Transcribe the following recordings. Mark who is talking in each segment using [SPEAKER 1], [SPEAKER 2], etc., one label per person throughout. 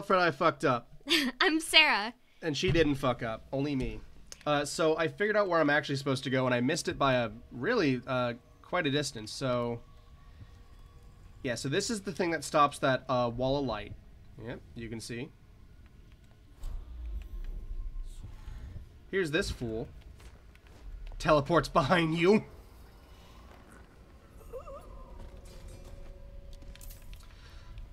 [SPEAKER 1] Alfred, I fucked up.
[SPEAKER 2] I'm Sarah.
[SPEAKER 1] And she didn't fuck up. Only me. Uh, so I figured out where I'm actually supposed to go, and I missed it by a really uh, quite a distance. So yeah, so this is the thing that stops that uh, wall of light. Yep, you can see. Here's this fool. Teleports behind you.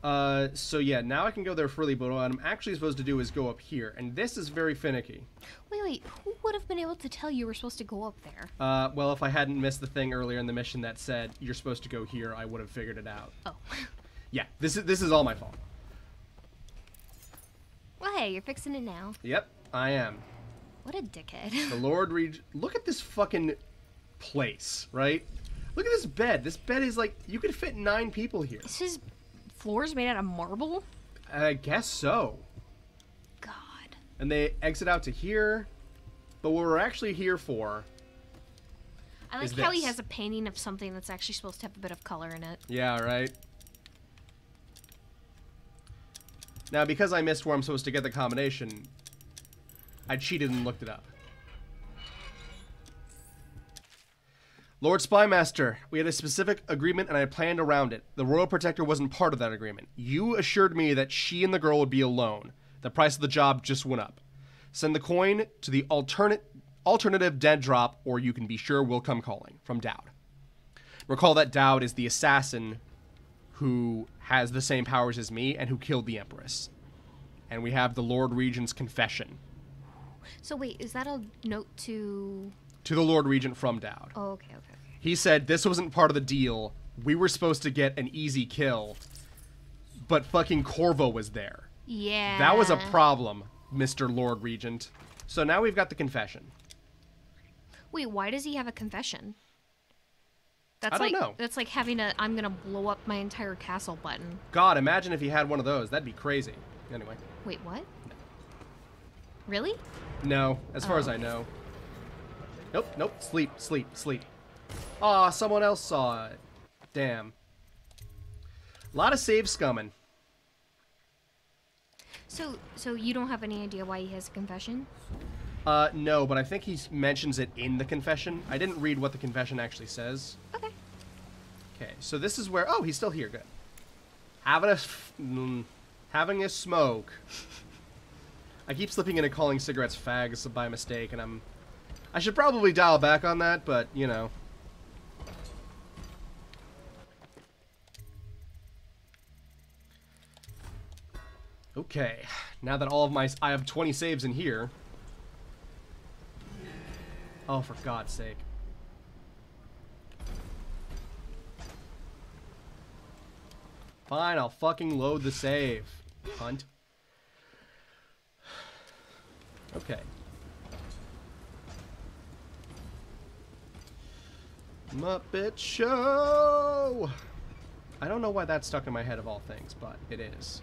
[SPEAKER 1] Uh, so yeah, now I can go there freely, but what I'm actually supposed to do is go up here, and this is very finicky.
[SPEAKER 2] Wait, wait, who would have been able to tell you were supposed to go up there?
[SPEAKER 1] Uh, well, if I hadn't missed the thing earlier in the mission that said you're supposed to go here, I would have figured it out.
[SPEAKER 2] Oh.
[SPEAKER 1] yeah, this is this is all my fault.
[SPEAKER 2] Well, hey, you're fixing it now.
[SPEAKER 1] Yep, I am.
[SPEAKER 2] What a dickhead.
[SPEAKER 1] The Lord Reg. Look at this fucking place, right? Look at this bed. This bed is like you could fit nine people here.
[SPEAKER 2] This is floors made out of marble?
[SPEAKER 1] I guess so.
[SPEAKER 2] God.
[SPEAKER 1] And they exit out to here. But what we're actually here for.
[SPEAKER 2] I like how he has a painting of something that's actually supposed to have a bit of color in it.
[SPEAKER 1] Yeah, right. Now, because I missed where I'm supposed to get the combination, I cheated and looked it up. Lord Spymaster, we had a specific agreement and I planned around it. The Royal Protector wasn't part of that agreement. You assured me that she and the girl would be alone. The price of the job just went up. Send the coin to the alternate alternative dead drop, or you can be sure we'll come calling. From Daud. Recall that Daud is the assassin who has the same powers as me and who killed the Empress. And we have the Lord Regent's confession.
[SPEAKER 2] So wait, is that a note to
[SPEAKER 1] to the Lord Regent from Daud.
[SPEAKER 2] Oh, okay, okay.
[SPEAKER 1] He said this wasn't part of the deal. We were supposed to get an easy kill, but fucking Corvo was there.
[SPEAKER 2] Yeah.
[SPEAKER 1] That was a problem, Mr. Lord Regent. So now we've got the confession.
[SPEAKER 2] Wait, why does he have a confession? That's
[SPEAKER 1] I don't
[SPEAKER 2] like
[SPEAKER 1] know.
[SPEAKER 2] that's like having a I'm gonna blow up my entire castle button.
[SPEAKER 1] God, imagine if he had one of those. That'd be crazy. Anyway.
[SPEAKER 2] Wait, what? Really?
[SPEAKER 1] No, as far
[SPEAKER 2] Oh.
[SPEAKER 1] as I know. Nope, nope. Sleep, sleep, sleep. Aw, someone else saw it. Damn. A lot of save scumming.
[SPEAKER 2] So so you don't have any idea why he has a confession?
[SPEAKER 1] Uh, no, but I think he mentions it in the confession. I didn't read what the confession actually says.
[SPEAKER 2] Okay.
[SPEAKER 1] Okay, so this is where. Oh, he's still here. Good. Having a, mm, having a smoke. I keep slipping into calling cigarettes fags by mistake, and I'm. I should probably dial back on that, but you know. Okay, now that all of my I have 20 saves in here. Oh, for God's sake. Fine, I'll fucking load the save. Hunt. Okay. Muppet Show! I don't know why that's stuck in my head of all things, but it is.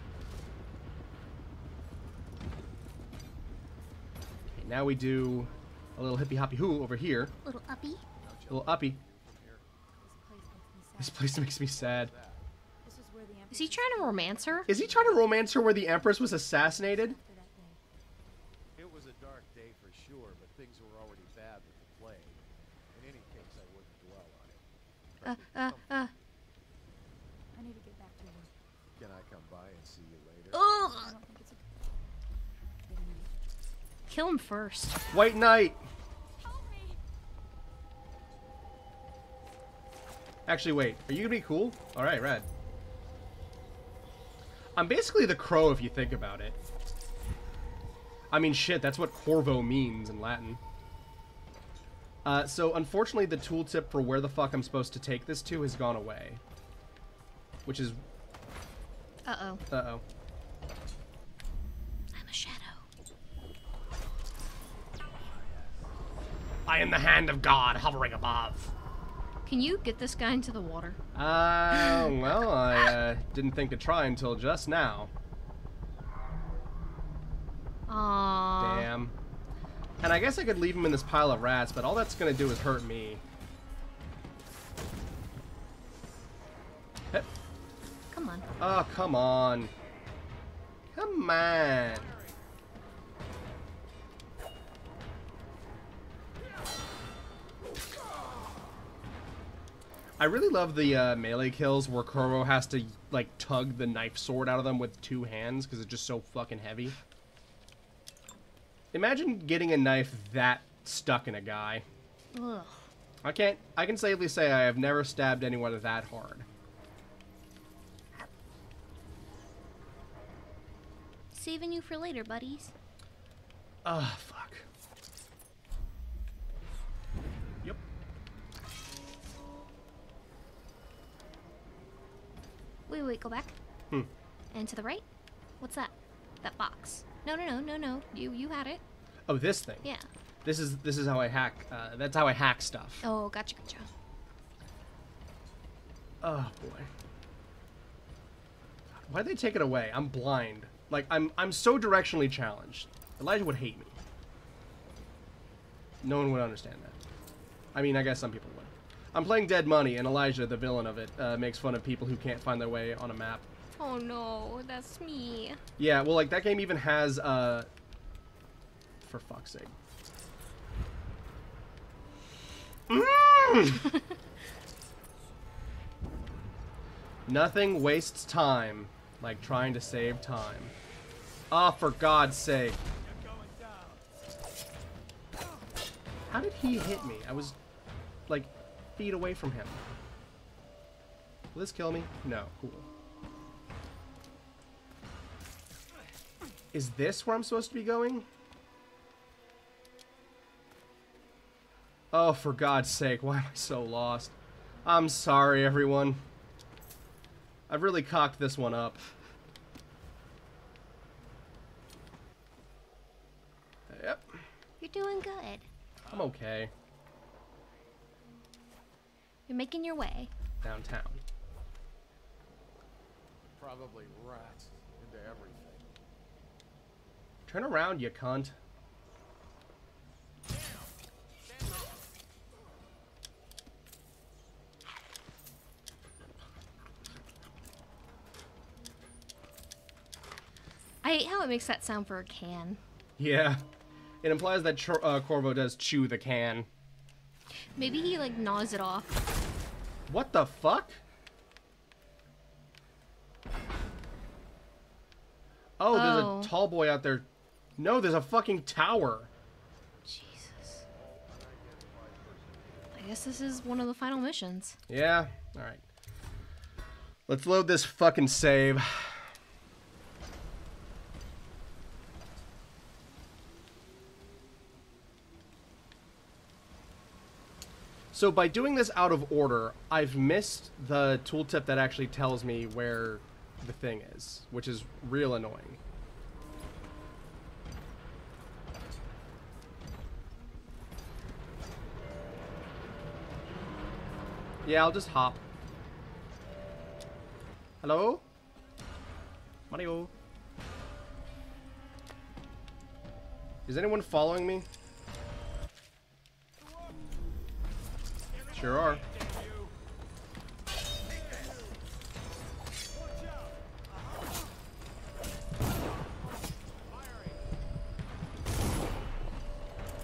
[SPEAKER 1] Okay, now we do a little hippy hoppy hoo over here.
[SPEAKER 2] Little uppy.
[SPEAKER 1] A little uppy. This place makes me sad.
[SPEAKER 2] Is he trying to romance her?
[SPEAKER 1] Is he trying to romance her where the Empress was assassinated?
[SPEAKER 3] It was a dark day for sure, but things were already bad with the plague. In any case, I wouldn't dwell on it.
[SPEAKER 2] Uh, uh, uh.
[SPEAKER 4] I need to get back to work.
[SPEAKER 3] Can I come by and see you later?
[SPEAKER 2] Ugh.
[SPEAKER 4] I don't think it's a
[SPEAKER 2] Kill him first.
[SPEAKER 1] White Knight! Actually, wait. Are you gonna be cool? Alright, rad. I'm basically the crow if you think about it. I mean, shit, that's what Corvo means in Latin. Uh, so, unfortunately, the tooltip for where the fuck I'm supposed to take this to has gone away. Which is...
[SPEAKER 2] Uh-oh.
[SPEAKER 1] Uh-oh.
[SPEAKER 2] I'm a shadow.
[SPEAKER 1] I am the hand of God hovering above.
[SPEAKER 2] Can you get this guy into the water?
[SPEAKER 1] Uh, well, I uh, didn't think to try until just now.
[SPEAKER 2] Aww.
[SPEAKER 1] Damn. And I guess I could leave him in this pile of rats, but all that's gonna do is hurt me.
[SPEAKER 2] Come on.
[SPEAKER 1] Oh, come on. Come on. I really love the uh, melee kills where Corvo has to like tug the knife sword out of them with two hands because it's just so fucking heavy. Imagine getting a knife that stuck in a guy.
[SPEAKER 2] Ugh.
[SPEAKER 1] I can't. I can safely say I have never stabbed anyone that hard.
[SPEAKER 2] Saving you for later, buddies.
[SPEAKER 1] Ah, fuck. Yep.
[SPEAKER 2] Wait, wait, go back.
[SPEAKER 1] Hmm.
[SPEAKER 2] And to the right. What's that? That box. No, no, no, no, no. You, you had it.
[SPEAKER 1] Oh, this thing.
[SPEAKER 2] Yeah.
[SPEAKER 1] This is this is how I hack. Uh, that's how I hack stuff.
[SPEAKER 2] Oh, gotcha, gotcha.
[SPEAKER 1] Oh boy. Why'd they take it away? I'm blind. Like I'm I'm so directionally challenged. Elijah would hate me. No one would understand that. I mean, I guess some people would. I'm playing Dead Money, and Elijah, the villain of it, uh, makes fun of people who can't find their way on a map.
[SPEAKER 2] Oh no, that's me.
[SPEAKER 1] Yeah, well, like that game even has uh. For fuck's sake. Mm! Nothing wastes time like trying to save time. Ah, for God's sake. How did he hit me? I was like feet away from him. Will this kill me? No. Cool. Is this where I'm supposed to be going? Oh, for God's sake, why am I so lost? I'm sorry, everyone. I've really cocked this one up. Yep,
[SPEAKER 2] You're doing good.
[SPEAKER 1] I'm okay.
[SPEAKER 2] You're making your way.
[SPEAKER 1] Downtown.
[SPEAKER 3] Probably rats into everything.
[SPEAKER 1] Turn around, you cunt.
[SPEAKER 2] I hate how it makes that sound for a can.
[SPEAKER 1] Yeah. It implies that uh, Corvo does chew the can.
[SPEAKER 2] Maybe he like gnaws it off.
[SPEAKER 1] What the fuck? Oh, there's
[SPEAKER 2] Oh.
[SPEAKER 1] a tall boy out there. No, there's a fucking tower.
[SPEAKER 2] Jesus. I guess this is one of the final missions.
[SPEAKER 1] Yeah. All right. Let's load this fucking save. So by doing this out of order, I've missed the tooltip that actually tells me where the thing is, which is real annoying. Yeah, I'll just hop. Hello? Mario? Oh. Is anyone following me? Sure are.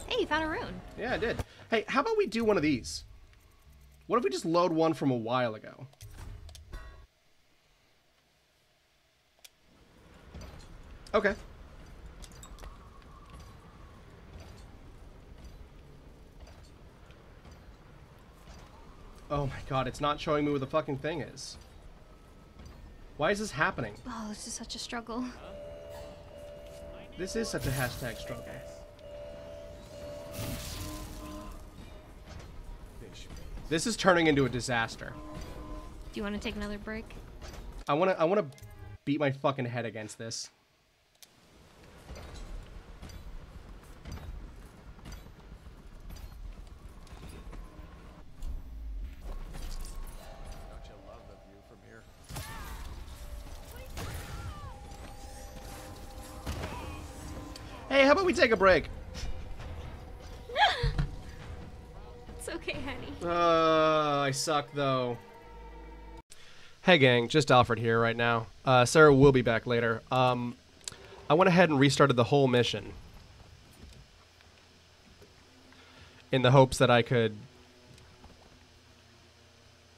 [SPEAKER 2] Hey, you found a rune.
[SPEAKER 1] Yeah, I did. Hey, how about we do one of these? What if we just load one from a while ago? Okay. Oh my god, it's not showing me where the fucking thing is. Why is this happening?
[SPEAKER 2] Oh, this is such a struggle.
[SPEAKER 1] This is such a hashtag struggle. This is turning into a disaster.
[SPEAKER 2] Do you want to take another break?
[SPEAKER 1] I wanna I wanna beat my fucking head against this.
[SPEAKER 3] Don't you love the view from here?
[SPEAKER 1] Hey, how about we take a break?
[SPEAKER 2] It's okay, honey.
[SPEAKER 1] Uh, I suck though. Hey gang, just Alfred here right now. Uh, Sarah will be back later. Um, I went ahead and restarted the whole mission in the hopes that I could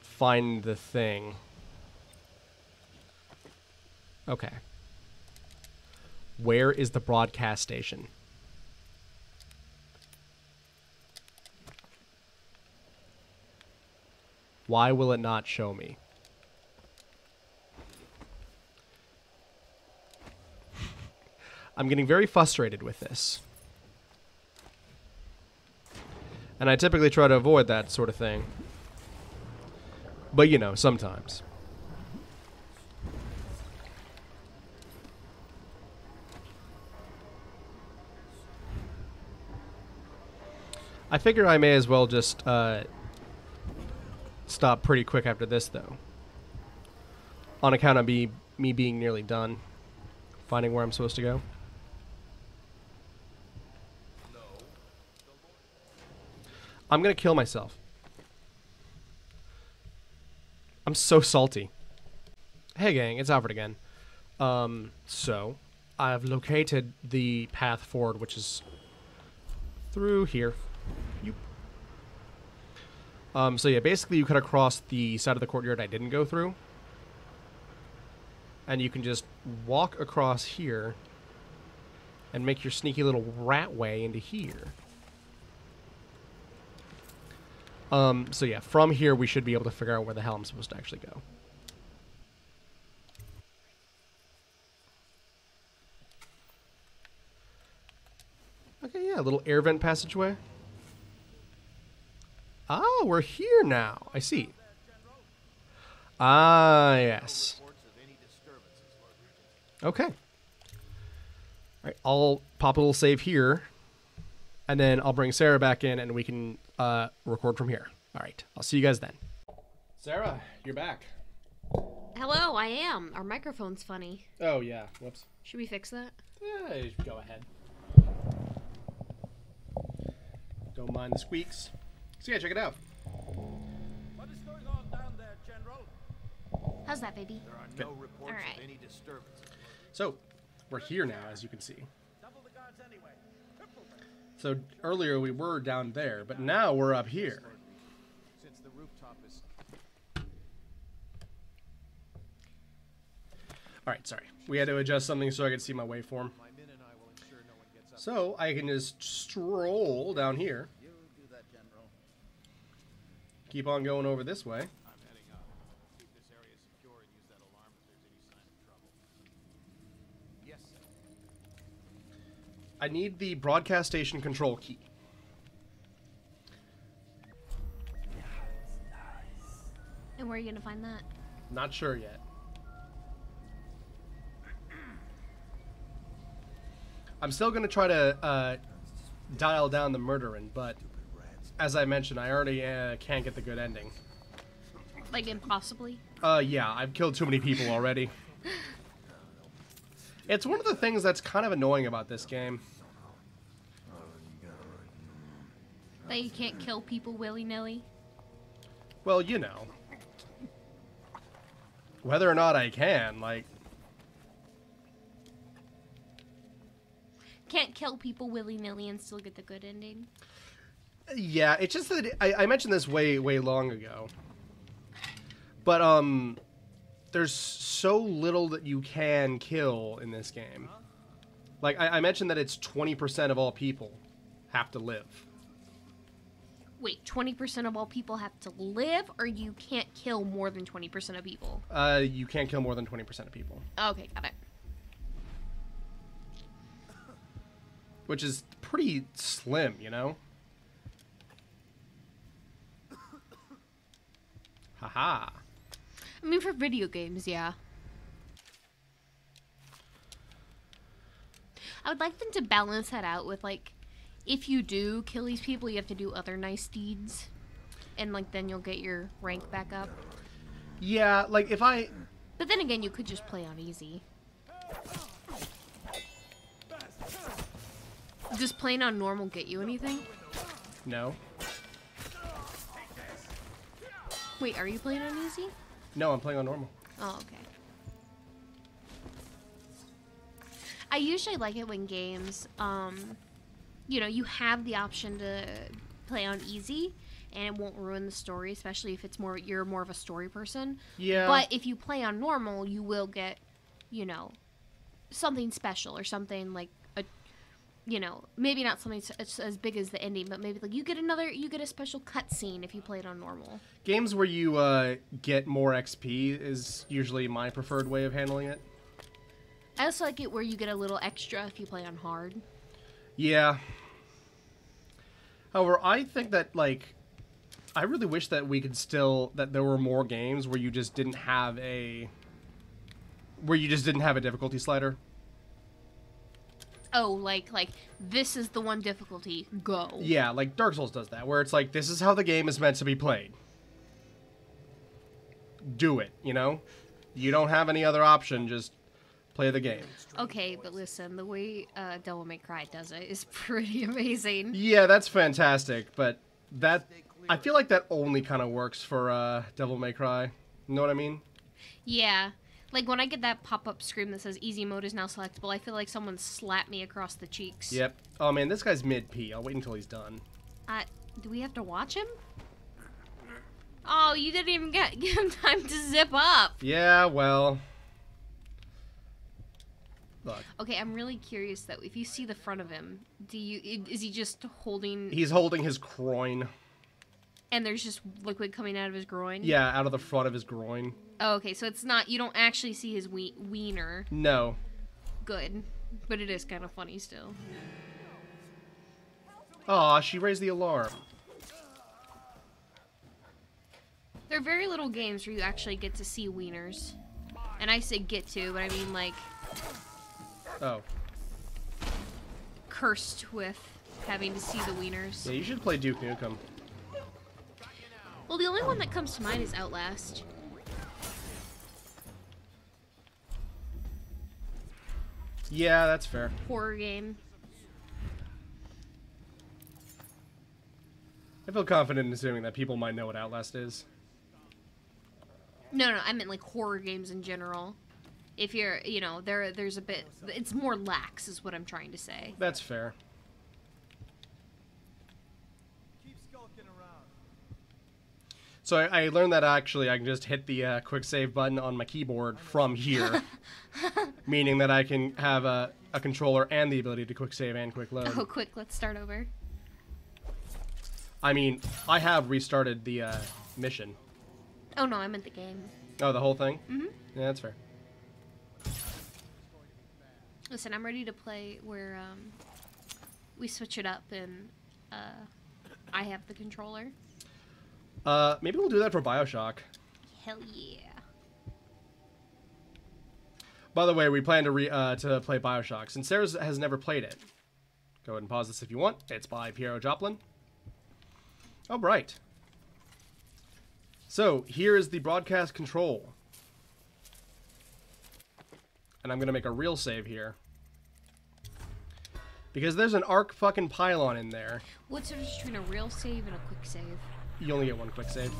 [SPEAKER 1] find the thing. Okay. Where is the broadcast station? Why will it not show me? I'm getting very frustrated with this. And I typically try to avoid that sort of thing. But you know, sometimes. I figure I may as well just uh, stop pretty quick after this, though. On account of me, me being nearly done finding where I'm supposed to go. I'm gonna kill myself. I'm so salty. Hey gang, it's Alfred again. Um, so, I've located the path forward, which is through here. You. Um, so yeah, basically you cut across the side of the courtyard I didn't go through. And you can just walk across here and make your sneaky little rat way into here. Um, so yeah, from here we should be able to figure out where the hell I'm supposed to actually go. Okay, yeah, a little air vent passageway. Ah, we're here now. I see. Ah, yes. Okay. All right, I'll pop a little save here, and then I'll bring Sarah back in, and we can uh, record from here. All right, I'll see you guys then. Sarah, you're back.
[SPEAKER 2] Hello, I am. Our microphone's funny.
[SPEAKER 1] Oh yeah, whoops.
[SPEAKER 2] Should we fix that?
[SPEAKER 1] Yeah, go ahead. Don't mind the squeaks. So yeah, check it out.
[SPEAKER 3] What is going on down there, General?
[SPEAKER 2] How's that, baby?
[SPEAKER 3] There are
[SPEAKER 1] Good.
[SPEAKER 3] no reports
[SPEAKER 2] Alright.
[SPEAKER 3] of any disturbances.
[SPEAKER 1] So we're here now, as you can see.
[SPEAKER 3] Double the guards anyway. Triple.
[SPEAKER 1] So earlier we were down there, but now we're up here.
[SPEAKER 3] Since the rooftop is
[SPEAKER 1] All right, sorry. We had to adjust something so I could see my waveform.
[SPEAKER 3] my men and I will ensure no one gets up.
[SPEAKER 1] So I can just stroll down here,
[SPEAKER 3] You do that, General.
[SPEAKER 1] Keep on going over this way.
[SPEAKER 3] I'm heading up. Keep this area secure and use that alarm if there's any sign of trouble. Yes, sir.
[SPEAKER 1] I need the broadcast station control key.
[SPEAKER 2] And where are you gonna find that?
[SPEAKER 1] Not sure yet. I'm still gonna try to uh, dial down the murdering, but as I mentioned, I already uh, can't get the good ending.
[SPEAKER 2] Like impossibly?
[SPEAKER 1] Uh, yeah, I've killed too many people already. It's one of the things that's kind of annoying about this game.
[SPEAKER 2] That you can't kill people willy nilly?
[SPEAKER 1] Well, you know. Whether or not I can, like,
[SPEAKER 2] Can't kill people willy nilly and still get the good ending?
[SPEAKER 1] Yeah, it's just that I, I mentioned this way, way long ago. But, um, there's so little that you can kill in this game. Like, I, I mentioned that it's 20% of all people have to live.
[SPEAKER 2] Wait, 20% of all people have to live, or you can't kill more than 20% of people?
[SPEAKER 1] Uh, you can't kill more than 20% of people.
[SPEAKER 2] Okay, got it.
[SPEAKER 1] which is pretty slim, you know? Haha.
[SPEAKER 2] I mean, for video games, yeah. I would like them to balance that out with, like, if you do kill these people, you have to do other nice deeds. And, like, then you'll get your rank back up.
[SPEAKER 1] Yeah, like if I
[SPEAKER 2] But then again, you could just play on easy. Does playing on normal get you anything?
[SPEAKER 1] no.
[SPEAKER 2] Wait, are you playing on easy?
[SPEAKER 1] No, I'm playing on normal.
[SPEAKER 2] Oh, okay. I usually like it when games, um, you know, you have the option to play on easy, and it won't ruin the story, especially if it's more you're more of a story person.
[SPEAKER 1] Yeah.
[SPEAKER 2] But if you play on normal, you will get, you know, something special or something like you know, maybe not something as, as big as the ending, but maybe like you get another, you get a special cutscene if you play it on normal.
[SPEAKER 1] Games where you uh, get more XP is usually my preferred way of handling it.
[SPEAKER 2] I also like it where you get a little extra if you play on hard.
[SPEAKER 1] Yeah. However, I think that like I really wish that we could still that there were more games where you just didn't have a where you just didn't have a difficulty slider.
[SPEAKER 2] Oh, like like this is the one difficulty. Go.
[SPEAKER 1] Yeah, like Dark Souls does that where it's like this is how the game is meant to be played. Do it, you know? You don't have any other option, just play the game.
[SPEAKER 2] Okay, but listen, the way uh, Devil May Cry does it is pretty amazing.
[SPEAKER 1] Yeah, that's fantastic, but that I feel like that only kind of works for uh Devil May Cry. You know what I mean?
[SPEAKER 2] Yeah. Like when I get that pop-up screen that says easy mode is now selectable, I feel like someone slapped me across the cheeks.
[SPEAKER 1] Yep. Oh man, this guy's mid P. I'll wait until he's done.
[SPEAKER 2] Uh, do we have to watch him? Oh, you didn't even get give him time to zip up.
[SPEAKER 1] Yeah, well. Look,
[SPEAKER 2] Okay, I'm really curious though. If you see the front of him, do you is he just holding
[SPEAKER 1] he's holding his groin.
[SPEAKER 2] And there's just liquid coming out of his groin?
[SPEAKER 1] Yeah, out of the front of his groin.
[SPEAKER 2] Oh, okay, so it's not you don't actually see his we- wiener.
[SPEAKER 1] No.
[SPEAKER 2] Good, but it is kind of funny still.
[SPEAKER 1] Aw, she raised the alarm.
[SPEAKER 2] There are very little games where you actually get to see wieners, and I say get to, but I mean like
[SPEAKER 1] Oh.
[SPEAKER 2] cursed with having to see the wieners.
[SPEAKER 1] Yeah, you should play Duke Nukem.
[SPEAKER 2] Well, the only one that comes to mind is Outlast.
[SPEAKER 1] Yeah, that's fair.
[SPEAKER 2] Horror game.
[SPEAKER 1] I feel confident in assuming that people might know what Outlast is.
[SPEAKER 2] No, no, I meant like horror games in general. If you're, you know, there, there's a bit. It's more lax, is what I'm trying to say.
[SPEAKER 1] That's fair.
[SPEAKER 3] Keep skulking around.
[SPEAKER 1] So I, I learned that actually I can just hit the uh, quick save button on my keyboard from here, meaning that I can have a, a controller and the ability to quick save and quick load.
[SPEAKER 2] Oh, quick, let's start over.
[SPEAKER 1] I mean, I have restarted the uh, mission.
[SPEAKER 2] Oh no, I meant the game.
[SPEAKER 1] Oh, the whole thing?
[SPEAKER 2] Mhm.
[SPEAKER 1] Yeah, that's fair.
[SPEAKER 2] Listen, I'm ready to play where um, we switch it up and uh, I have the controller.
[SPEAKER 1] Uh, maybe we'll do that for Bioshock.
[SPEAKER 2] Hell yeah.
[SPEAKER 1] By the way, we plan to re- uh, to play Bioshock. Since Sarah has never played it, go ahead and pause this if you want. It's by Piero Joplin. Oh, right. So here is the broadcast control, and I'm gonna make a real save here because there's an arc fucking pylon in there.
[SPEAKER 2] What's the difference between a real save and a quick save?
[SPEAKER 1] You only get one quick save.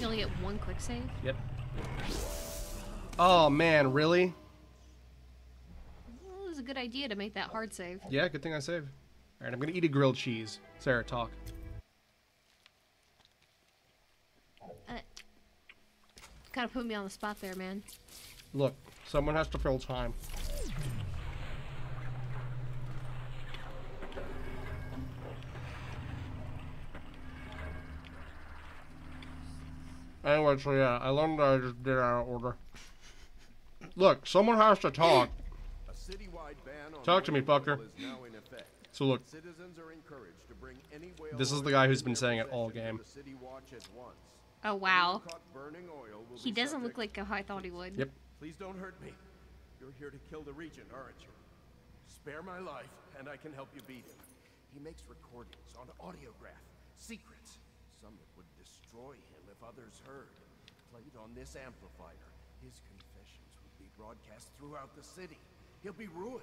[SPEAKER 2] You only get one quick save?
[SPEAKER 1] Yep. Oh man, really?
[SPEAKER 2] Well, it was a good idea to make that hard save.
[SPEAKER 1] Yeah, good thing I saved. All right, I'm gonna eat a grilled cheese. Sarah, talk.
[SPEAKER 2] Uh, kind of put me on the spot there, man.
[SPEAKER 1] Look, someone has to fill time. Anyway, so yeah, I learned that I just did out of order. Look, someone has to talk.
[SPEAKER 3] A ban on
[SPEAKER 1] Talk to me, fucker.
[SPEAKER 3] is now in effect.
[SPEAKER 1] So look,
[SPEAKER 3] are encouraged to bring any whale
[SPEAKER 1] This is the guy who's been saying it all game.
[SPEAKER 3] to the city watch at once.
[SPEAKER 2] Oh, wow.
[SPEAKER 3] Anyone caught burning oil
[SPEAKER 2] He doesn't look like how I thought he would.
[SPEAKER 1] Yep.
[SPEAKER 3] Please don't hurt me. You're here to kill the regent, aren't you? Spare my life, and I can help you beat him. He makes recordings on audiograph, secrets. Some that would destroy him if others heard. Played on this amplifier, his confessions would be broadcast throughout the city. He'll be ruined.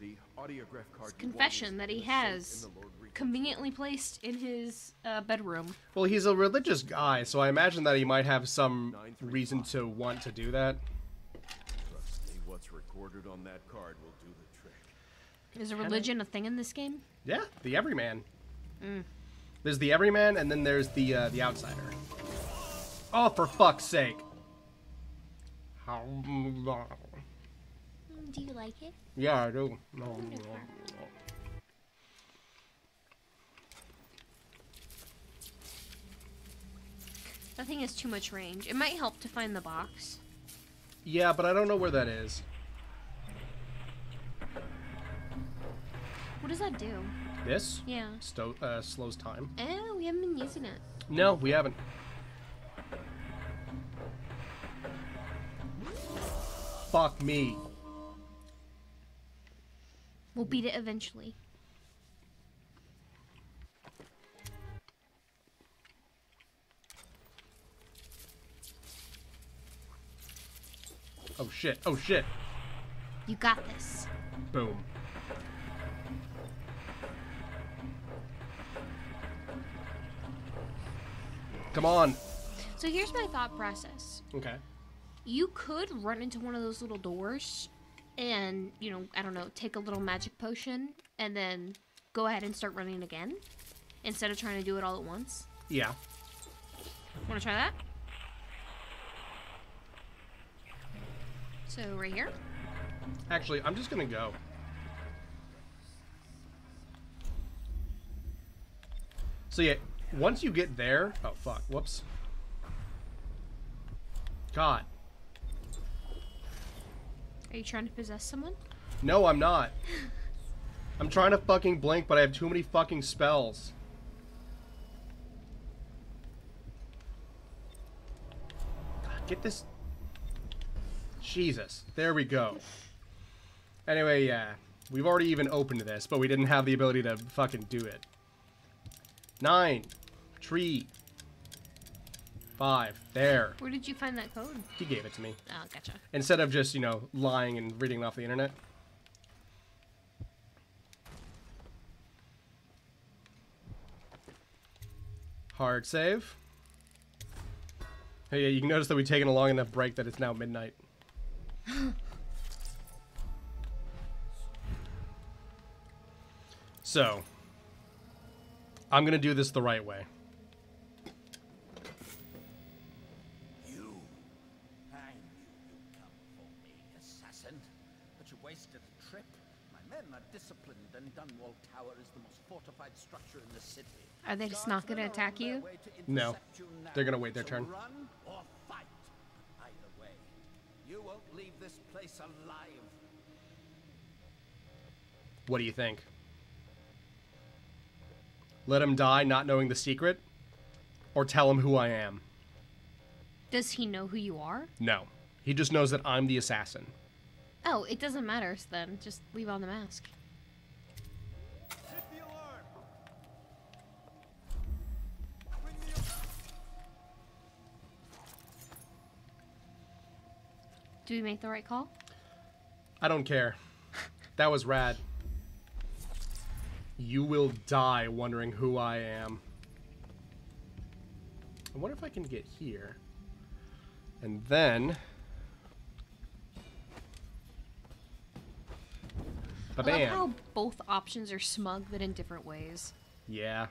[SPEAKER 3] The audiograph card.
[SPEAKER 2] Confession that he
[SPEAKER 3] in a safe
[SPEAKER 2] has
[SPEAKER 3] in the Lord Regent's
[SPEAKER 2] conveniently placed in his uh, bedroom.
[SPEAKER 1] well, he's a religious guy, so I imagine that he might have some reason to want to do that.
[SPEAKER 3] Trust me, what's recorded on that card will do
[SPEAKER 2] Is a
[SPEAKER 1] Can I?
[SPEAKER 2] religion a thing in this game?
[SPEAKER 1] Yeah, the everyman.
[SPEAKER 2] Mm.
[SPEAKER 1] There's the everyman, and then there's the uh, the outsider. Oh, for fuck's sake! How?
[SPEAKER 2] Mm, Do you like it?
[SPEAKER 1] Yeah, I do. No, no,
[SPEAKER 2] Wonderful.
[SPEAKER 1] no.
[SPEAKER 2] That thing has too much range. It might help to find the box.
[SPEAKER 1] Yeah, but I don't know where that is.
[SPEAKER 2] What does that do?
[SPEAKER 1] This
[SPEAKER 2] Yeah.
[SPEAKER 1] Sto- uh, slows time.
[SPEAKER 2] Oh, we haven't been using it.
[SPEAKER 1] No, we haven't. Fuck me.
[SPEAKER 2] We'll beat it eventually.
[SPEAKER 1] Oh shit. Oh shit.
[SPEAKER 2] You got this.
[SPEAKER 1] Boom. Come on.
[SPEAKER 2] So here's my thought process.
[SPEAKER 1] Okay.
[SPEAKER 2] You could run into one of those little doors and, you know, I don't know, take a little magic potion and then go ahead and start running again instead of trying to do it all at once.
[SPEAKER 1] Yeah.
[SPEAKER 2] Want to try that? So right here.
[SPEAKER 1] Actually, I'm just gonna go. So yeah, once you get there, oh fuck, whoops. God,
[SPEAKER 2] Are you trying to possess someone?
[SPEAKER 1] no, I'm not. I'm trying to fucking blink, but I have too many fucking spells. God, get this. Jesus, there we go. Anyway, yeah, we've already even opened this, but we didn't have the ability to fucking do it. Nine, tree, five. There,
[SPEAKER 2] Where did you find that code?
[SPEAKER 1] he gave it to me
[SPEAKER 2] Oh, gotcha.
[SPEAKER 1] instead of just you know lying and reading off the internet. Hard save. Hey, yeah, you can notice that we've taken a long enough break that it's now midnight. so, I'm gonna do this the right way.
[SPEAKER 5] But you wasted a trip. My men are disciplined, and Dunwall Tower is the most fortified structure in the city.
[SPEAKER 2] Are they just not gonna attack you?
[SPEAKER 1] No. They're gonna wait their turn.
[SPEAKER 5] Run or fight. Either way, you won't leave this place alive.
[SPEAKER 1] What do you think? Let him die not knowing the secret? Or tell him who I am?
[SPEAKER 2] Does he know who you are?
[SPEAKER 1] No. He just knows that I'm the assassin.
[SPEAKER 2] Oh, it doesn't matter then. Just leave on the mask. Do we make the right call?
[SPEAKER 1] I don't care. That was rad. You will die wondering who I am. I wonder if I can get here. And then.
[SPEAKER 2] I love how both options are smug, but in different ways.
[SPEAKER 1] Yeah.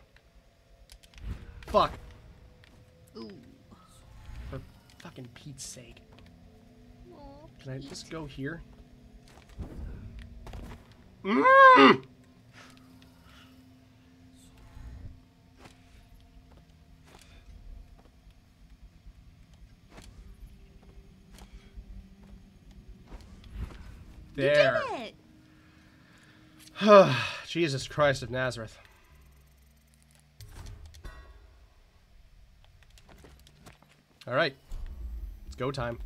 [SPEAKER 1] Fuck.
[SPEAKER 2] Ooh.
[SPEAKER 1] For fucking Pete's sake.
[SPEAKER 2] Aw,
[SPEAKER 1] Can I
[SPEAKER 2] Pete.
[SPEAKER 1] just go here? Mm! There.
[SPEAKER 2] You did it!
[SPEAKER 1] Jesus Christ of Nazareth. All right. It's go time.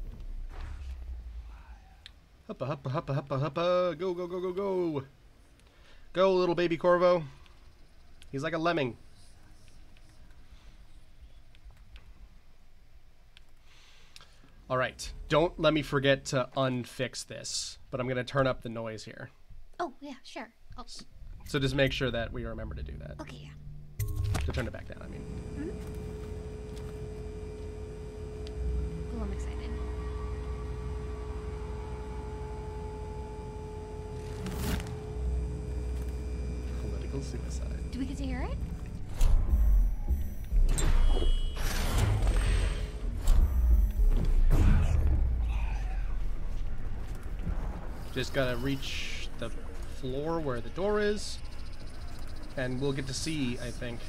[SPEAKER 1] Huppa, huppa, huppa, huppa, huppa. Go, go, go, go, go. Go, little baby Corvo. He's like a lemming. All right. Don't let me forget to unfix this, but I'm going to turn up the noise here.
[SPEAKER 2] Oh, yeah, sure. Oh,
[SPEAKER 1] So just make sure that we remember to do that.
[SPEAKER 2] okay, yeah.
[SPEAKER 1] To turn it back down, I mean. Mm-hmm.
[SPEAKER 2] Oh, I'm excited.
[SPEAKER 1] Tactical suicide.
[SPEAKER 2] Do we get to hear it?
[SPEAKER 1] Just gotta reach the floor where the door is. And we'll get to see, I think.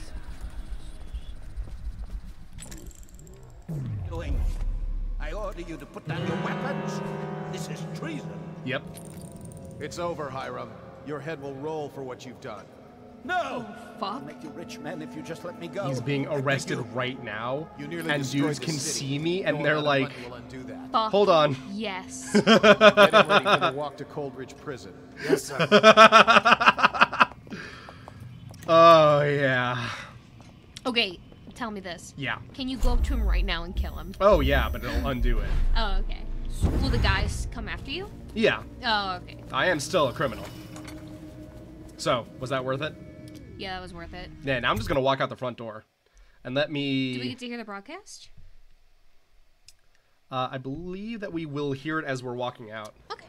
[SPEAKER 5] Doing. I order you to put down your weapons. This is treason.
[SPEAKER 1] Yep.
[SPEAKER 3] It's over, Hiram. Your head will roll for what you've done.
[SPEAKER 5] No!
[SPEAKER 2] Oh, fuck.
[SPEAKER 5] I'll make you rich men if you just let me go.
[SPEAKER 1] He's being arrested
[SPEAKER 5] you.
[SPEAKER 1] right now.
[SPEAKER 3] You nearly
[SPEAKER 1] and dudes can
[SPEAKER 3] city.
[SPEAKER 1] see me
[SPEAKER 3] No
[SPEAKER 1] and they're like,
[SPEAKER 3] money will undo that.
[SPEAKER 2] Fuck.
[SPEAKER 1] hold on.
[SPEAKER 2] Yes.
[SPEAKER 3] Get him ready for the walk to Coldridge Prison. Yes, sir.
[SPEAKER 1] Oh, yeah.
[SPEAKER 2] okay, tell me this.
[SPEAKER 1] Yeah.
[SPEAKER 2] Can you go up to him right now and kill him?
[SPEAKER 1] Oh, yeah, but it'll undo it.
[SPEAKER 2] Oh, okay. Will the guys come after you?
[SPEAKER 1] Yeah.
[SPEAKER 2] Oh, okay.
[SPEAKER 1] I am still a criminal. So, was that worth it?
[SPEAKER 2] Yeah, that was worth it.
[SPEAKER 1] Yeah, now I'm just gonna walk out the front door. And let me.
[SPEAKER 2] Do we get to hear the broadcast?
[SPEAKER 1] uh, I believe that we will hear it as we're walking out.
[SPEAKER 2] Okay.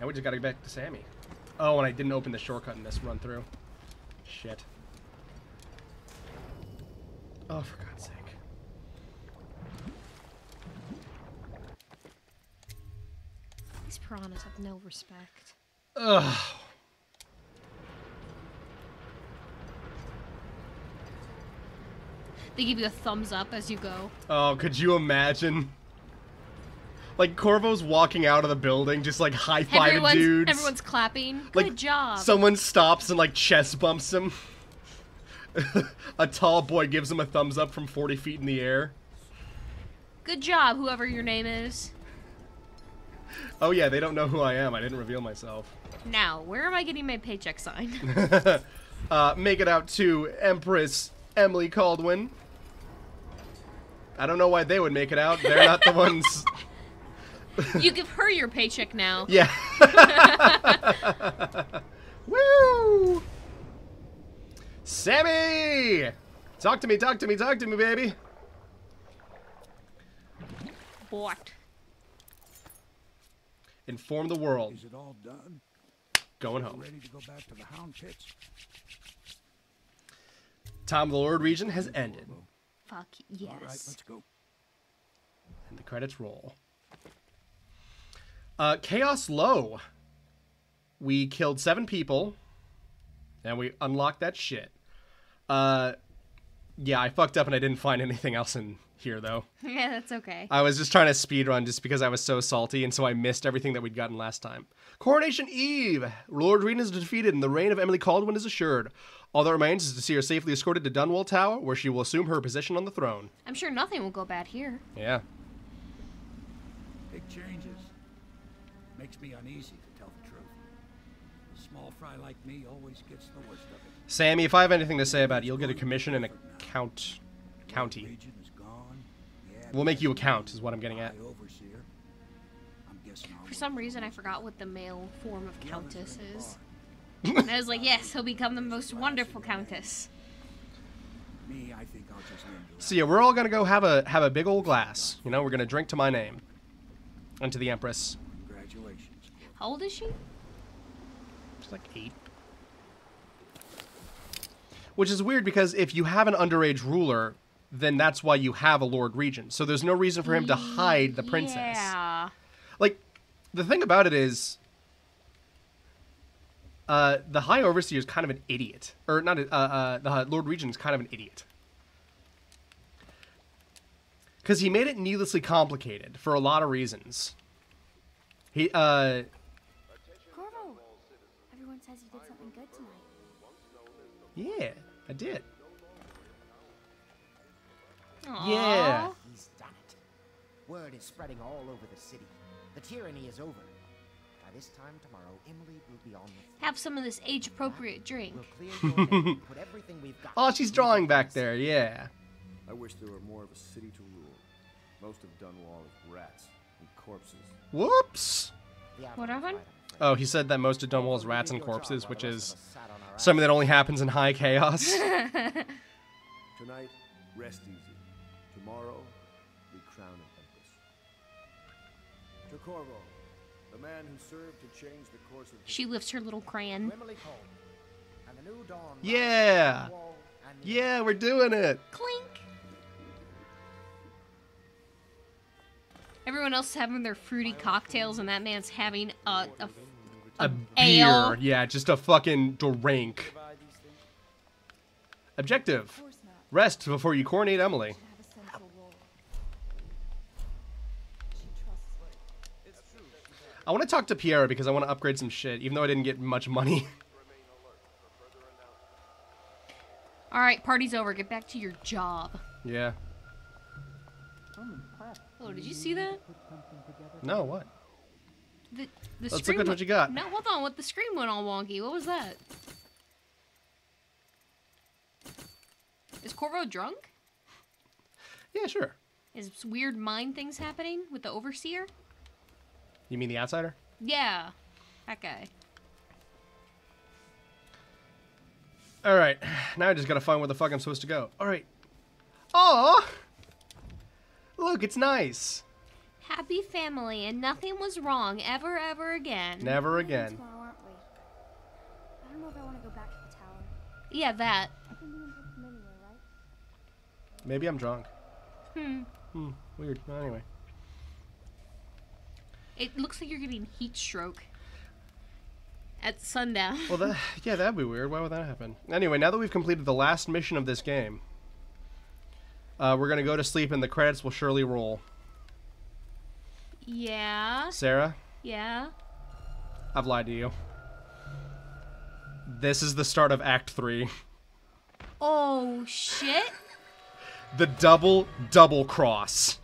[SPEAKER 1] Now we just gotta get back to Sammy. Oh, and I didn't open the shortcut in this run through. Shit. Oh, for God's sake.
[SPEAKER 2] These piranhas have no respect.
[SPEAKER 1] Ugh.
[SPEAKER 2] They give you a thumbs up as you go.
[SPEAKER 1] Oh, could you imagine? Like Corvo's walking out of the building, just like high fiving dudes.
[SPEAKER 2] everyone's clapping. Good
[SPEAKER 1] like
[SPEAKER 2] job.
[SPEAKER 1] Someone stops and like chest bumps him. a tall boy gives him a thumbs up from 40 feet in the air.
[SPEAKER 2] Good job, whoever your name is.
[SPEAKER 1] Oh yeah, they don't know who I am. I didn't reveal myself.
[SPEAKER 2] Now, where am I getting my paycheck signed?
[SPEAKER 1] Uh, make it out to Empress Emily Kaldwin. I don't know why they would make it out. They're not the ones.
[SPEAKER 2] you give her your paycheck now.
[SPEAKER 1] Yeah. Woo! Sammy! Talk to me, talk to me, talk to me, baby.
[SPEAKER 2] What?
[SPEAKER 1] Inform the world.
[SPEAKER 6] Is it all done?
[SPEAKER 1] Going home.
[SPEAKER 6] Ready to go back to the hound pits?
[SPEAKER 1] Time of the Lord Regent has ended,
[SPEAKER 2] Fuck
[SPEAKER 6] All right,
[SPEAKER 2] yes.
[SPEAKER 6] let's go.
[SPEAKER 1] and the credits roll. Uh, Chaos Low. We killed seven people, and we unlocked that shit. Uh, yeah, I fucked up and I didn't find anything else in here though.
[SPEAKER 2] yeah, that's okay.
[SPEAKER 1] I was just trying to speed run just because I was so salty, and so I missed everything that we'd gotten last time. Coronation Eve! Lord Reed is defeated, and the reign of Emily Kaldwin is assured. All that remains is to see her safely escorted to Dunwall Tower, where she will assume her position on the throne.
[SPEAKER 2] I'm sure nothing will go bad here.
[SPEAKER 1] Yeah.
[SPEAKER 6] Big changes. Makes me uneasy, to tell the truth. A small fry like me always gets the worst of it.
[SPEAKER 1] Sammy, if I have anything to say about it, you'll get a commission in a count county. We'll make you a count, is what I'm getting at.
[SPEAKER 6] High overseer. I'm guessing I'll
[SPEAKER 2] For some reason, I forgot what the male form of countess is. and I was like, yes, he'll become the most wonderful countess.
[SPEAKER 6] Me, I think I'll just linger
[SPEAKER 1] So yeah, we're all gonna go have a have a big old glass. You know, we're gonna drink to my name. And to the Empress.
[SPEAKER 6] Congratulations.
[SPEAKER 2] How old is she?
[SPEAKER 1] She's like eight. Which is weird because if you have an underage ruler, then that's why you have a Lord Regent. So there's no reason for him to hide the princess.
[SPEAKER 2] Yeah.
[SPEAKER 1] Like, the thing about it is, uh, the High Overseer is kind of an idiot, or not? a- Uh, uh, the Lord Regent is kind of an idiot because he made it needlessly complicated for a lot of reasons. He, uh,
[SPEAKER 4] Corvo! Everyone says you did something good tonight.
[SPEAKER 1] yeah, I did.
[SPEAKER 2] Aw.
[SPEAKER 1] Yeah.
[SPEAKER 7] He's done it. Word is spreading all over the city. The tyranny is over. By this time tomorrow, Emily will be on the throne.
[SPEAKER 2] Have some of this age-appropriate drink.
[SPEAKER 7] We'll clear your put everything we've got.
[SPEAKER 1] Oh, she's drawing back there. Yeah.
[SPEAKER 3] I wish there were more of a city to rule. Most of Dunwall is rats and corpses.
[SPEAKER 1] Whoops.
[SPEAKER 7] The outcome
[SPEAKER 2] What
[SPEAKER 7] is
[SPEAKER 2] happened?
[SPEAKER 7] right, I'm afraid.
[SPEAKER 1] Oh, he said that most of Dunwall's
[SPEAKER 7] Corvo,
[SPEAKER 1] rats and corpses, which is
[SPEAKER 7] rest of us sat on our
[SPEAKER 1] something that only happens in high chaos.
[SPEAKER 3] Tonight, rest easy. Tomorrow, we crown an empress. To Corvo, the The man who served to change the course of
[SPEAKER 2] She lifts her little crayon.
[SPEAKER 7] Emily Cole. And the new dawn. rises
[SPEAKER 1] Yeah.
[SPEAKER 7] on the wall and you-
[SPEAKER 1] Yeah, we're doing it.
[SPEAKER 2] Clink. Everyone else is having their fruity cocktails, and that man's having a, a
[SPEAKER 1] A
[SPEAKER 2] ale.
[SPEAKER 1] beer. Yeah, just a fucking drink. Objective. Rest before you coronate Emily.
[SPEAKER 4] Have a central role. She trusts me.
[SPEAKER 1] I want to talk to Piero because I want to upgrade some shit, even though I didn't get much money.
[SPEAKER 2] All right, party's over. Get back to your job.
[SPEAKER 1] yeah.
[SPEAKER 2] Oh, did you see that?
[SPEAKER 1] No, what?
[SPEAKER 2] The, the
[SPEAKER 1] Let's look
[SPEAKER 2] screen
[SPEAKER 1] at what you got.
[SPEAKER 2] No, hold on. What the screen went all wonky. What was that? Is Corvo drunk?
[SPEAKER 1] Yeah, sure.
[SPEAKER 2] Is weird mind things happening with the overseer?
[SPEAKER 1] You mean the outsider?
[SPEAKER 2] Yeah, that guy.
[SPEAKER 1] All right. Now I just gotta find where the fuck I'm supposed to go. All right. Aw. Look, it's nice.
[SPEAKER 2] Happy family, and nothing was wrong ever, ever again.
[SPEAKER 1] Never again.
[SPEAKER 4] Tomorrow, aren't we? I don't know if I want to go back to the tower.
[SPEAKER 2] Yeah, that.
[SPEAKER 4] I can be in touch from anywhere, right?
[SPEAKER 1] Maybe I'm drunk.
[SPEAKER 2] Hmm.
[SPEAKER 1] Hmm. Weird. Anyway.
[SPEAKER 2] It looks like you're getting heat stroke at sundown.
[SPEAKER 1] Well, that yeah, that'd be weird. Why would that happen? Anyway, now that we've completed the last mission of this game, uh, we're gonna go to sleep, and the credits will surely roll.
[SPEAKER 2] yeah.
[SPEAKER 1] Sarah,
[SPEAKER 2] Yeah.
[SPEAKER 1] I've lied to you. This is the start of Act Three.
[SPEAKER 2] Oh shit!
[SPEAKER 1] The double double cross.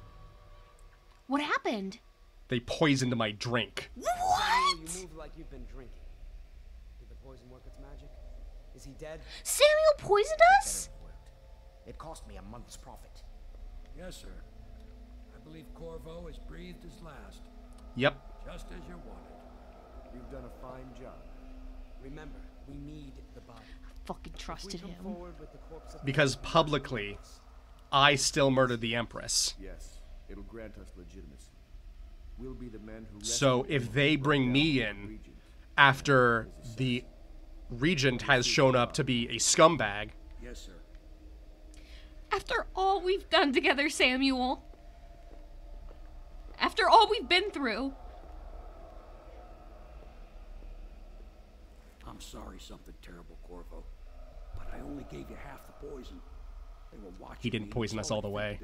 [SPEAKER 2] What happened?
[SPEAKER 1] They poisoned my drink.
[SPEAKER 8] You
[SPEAKER 2] What?
[SPEAKER 8] move like you've been drinking. Did the poison work its magic? Is he dead?
[SPEAKER 2] Samuel poisoned us?
[SPEAKER 7] Better have worked. It cost me a month's profit.
[SPEAKER 6] Yes, sir. I believe Corvo has breathed his last,
[SPEAKER 1] Yep.
[SPEAKER 6] just as you wanted.
[SPEAKER 3] You've done a fine job.
[SPEAKER 8] Remember, we need the body.
[SPEAKER 2] I Fucking
[SPEAKER 8] If we
[SPEAKER 2] trusted him.
[SPEAKER 8] forward with the corpse of
[SPEAKER 1] Because publicly, I still murdered the Empress.
[SPEAKER 3] Yes, it'll grant us legitimacy. We'll be the men who
[SPEAKER 1] So if they bring me in after the regent has shown up to be a scumbag,
[SPEAKER 6] Yes, sir.
[SPEAKER 2] After all we've done together, Samuel. After all we've been through.
[SPEAKER 6] I'm sorry something terrible, Corvo. But I only gave you half the poison. They were watching
[SPEAKER 1] He didn't poison us all the
[SPEAKER 6] they
[SPEAKER 1] way.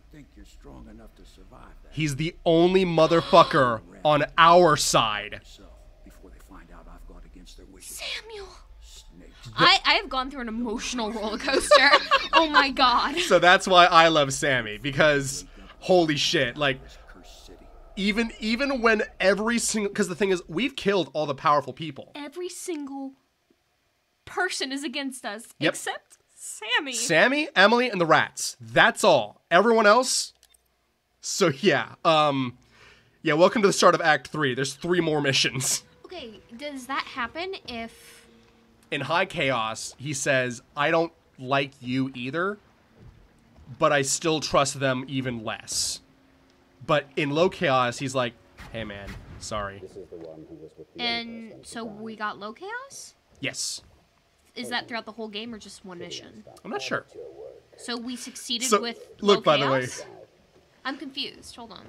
[SPEAKER 6] Could do. I think you're strong enough to survive that
[SPEAKER 1] he's the only motherfucker on our side.
[SPEAKER 6] yourself before they find out I've gone against their wishes.
[SPEAKER 2] Samuel.
[SPEAKER 6] Snakes.
[SPEAKER 2] I, I have gone through an emotional roller coaster. oh my god.
[SPEAKER 1] So that's why I love Sammy because holy shit, like
[SPEAKER 6] This city.
[SPEAKER 1] even even when every single cuz the thing is we've killed all the powerful people.
[SPEAKER 2] Every single person is against us
[SPEAKER 1] Yep.
[SPEAKER 2] except Sammy.
[SPEAKER 1] Sammy, Emily and the rats. That's all. Everyone else So yeah, um yeah, welcome to the start of act 3. There's 3 more missions.
[SPEAKER 2] okay, does that happen if
[SPEAKER 1] in high chaos, he says, I don't like you either, but I still trust them even less. But in low chaos, he's like, hey man, sorry.
[SPEAKER 2] and so we got low chaos?
[SPEAKER 1] Yes.
[SPEAKER 2] Is that throughout the whole game or just one mission?
[SPEAKER 1] I'm not sure.
[SPEAKER 2] So we succeeded
[SPEAKER 1] So,
[SPEAKER 2] with
[SPEAKER 1] look, by the way-
[SPEAKER 2] chaos? I'm confused. Hold on.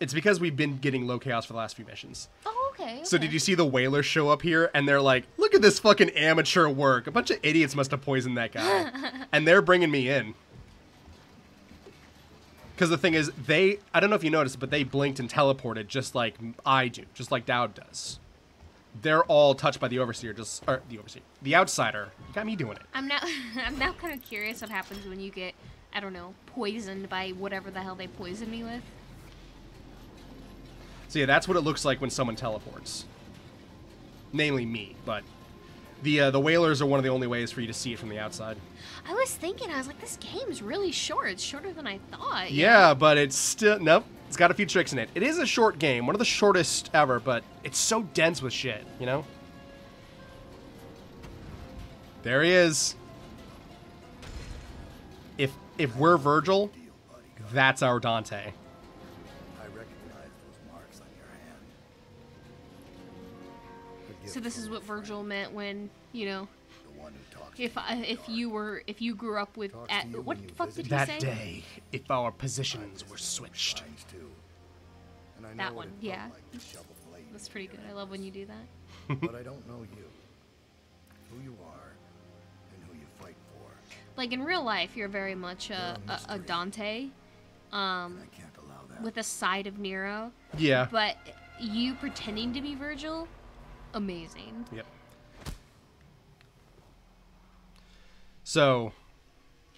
[SPEAKER 1] It's because we've been getting low chaos for the last few missions.
[SPEAKER 2] Oh, okay.
[SPEAKER 1] So did you see the whalers show up here and they're like, look at this fucking amateur work. A bunch of idiots must have poisoned that guy. and they're bringing me in. Because the thing is, they, I don't know if you noticed, but they blinked and teleported just like I do, just like Daud does. They're all touched by the overseer, just, or the overseer, the outsider. You got me doing it.
[SPEAKER 2] I'm now I'm now kind of curious what happens when you get I don't know poisoned by whatever the hell they poison me with.
[SPEAKER 1] So yeah, that's what it looks like when someone teleports. Namely me, but the uh, the whalers are one of the only ways for you to see it from the outside.
[SPEAKER 2] I was thinking I was like this game's really short. It's shorter than I thought. you
[SPEAKER 1] Yeah, but it's still nope. It's got a few tricks in it. It is a short game, one of the shortest ever, but it's so dense with shit, you know? There he is. If if we're Virgil, that's our Dante.
[SPEAKER 2] So this is what Virgil meant when, you know, if I, if you were if you grew up with at
[SPEAKER 9] you
[SPEAKER 2] what the fuck did
[SPEAKER 9] visit.
[SPEAKER 2] he
[SPEAKER 1] That
[SPEAKER 2] say?
[SPEAKER 1] day, if our positions were switched.
[SPEAKER 9] too. And I know
[SPEAKER 2] That one, yeah.
[SPEAKER 9] like shovel blade
[SPEAKER 2] That's pretty good. I love when you do that.
[SPEAKER 9] but I don't know you. Who you are and who you fight for.
[SPEAKER 2] Like in real life, you're very much a,
[SPEAKER 9] a
[SPEAKER 2] a, a. Dante, um,
[SPEAKER 9] I can't allow that.
[SPEAKER 2] with a side of Nero.
[SPEAKER 1] Yeah.
[SPEAKER 2] But you pretending to be Virgil, amazing.
[SPEAKER 1] Yep. So,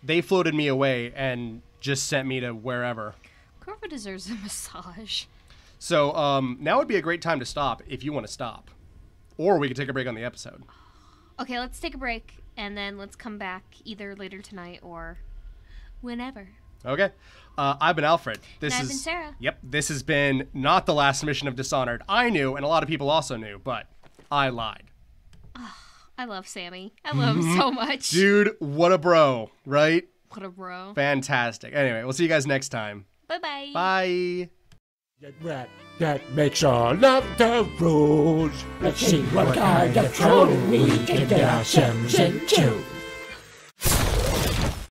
[SPEAKER 1] they floated me away and just sent me to wherever.
[SPEAKER 2] Corvo deserves a massage.
[SPEAKER 1] So, um, now would be a great time to stop if you want to stop, or we could take a break on the episode.
[SPEAKER 2] Okay, let's take a break and then let's come back either later tonight or whenever.
[SPEAKER 1] Okay. Uh, I've been Alfred. This
[SPEAKER 2] And I've
[SPEAKER 1] is
[SPEAKER 2] been Sarah.
[SPEAKER 1] Yep. This has been not the last mission of Dishonored. I knew, and a lot of people also knew, but I lied.
[SPEAKER 2] I love Sammy. I love him mm-hmm. so much.
[SPEAKER 1] Dude, what a bro, right?
[SPEAKER 2] What a bro.
[SPEAKER 1] Fantastic. Anyway, we'll see you guys next time.
[SPEAKER 2] Bye bye.
[SPEAKER 1] Bye.
[SPEAKER 10] That rat that makes all of the rules. Let's see what kind of trouble we can get ourselves into.